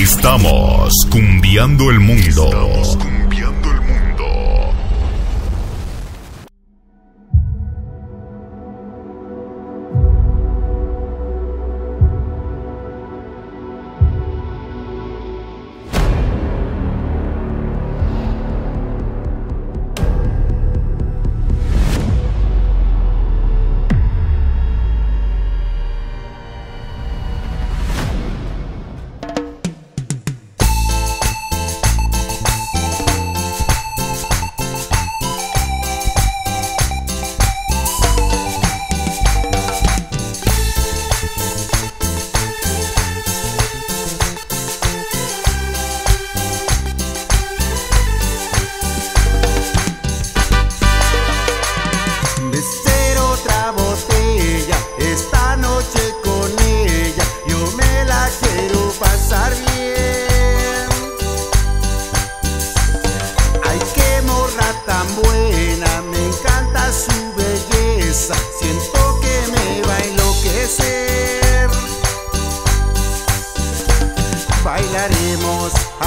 Estamos cumbiando el mundo.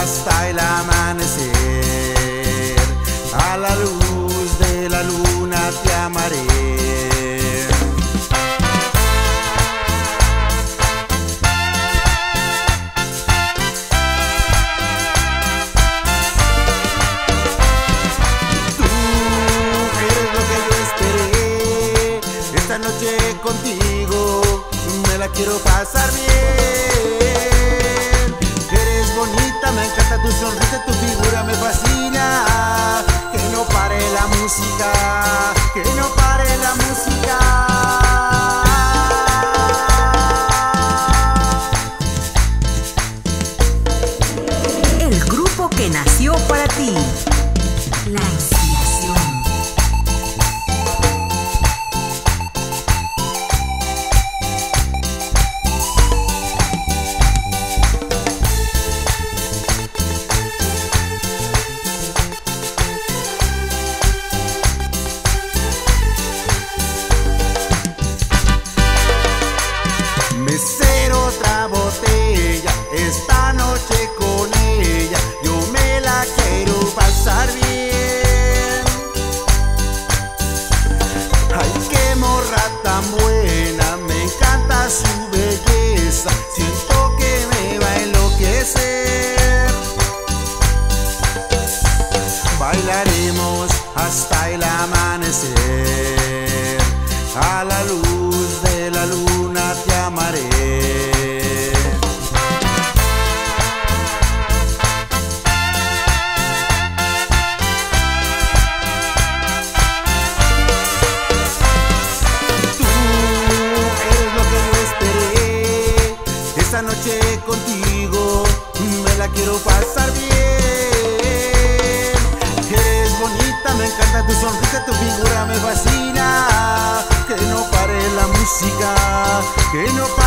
Hasta el amanecer. A la luz de la luna te amaré. Tú eres lo que yo esperé. Esta noche contigo me la quiero pasar bien. Bonita, me encanta tu sonrisa, tu figura me fascina. Que no pare la música, que no pare la música. El grupo que nació para ti. Hasta el amanecer, a la luz de la luna te amaré. Tú eres lo que esperé. Esta noche tu sonrisa, tu figura me fascina. Que no pare la música, que no pare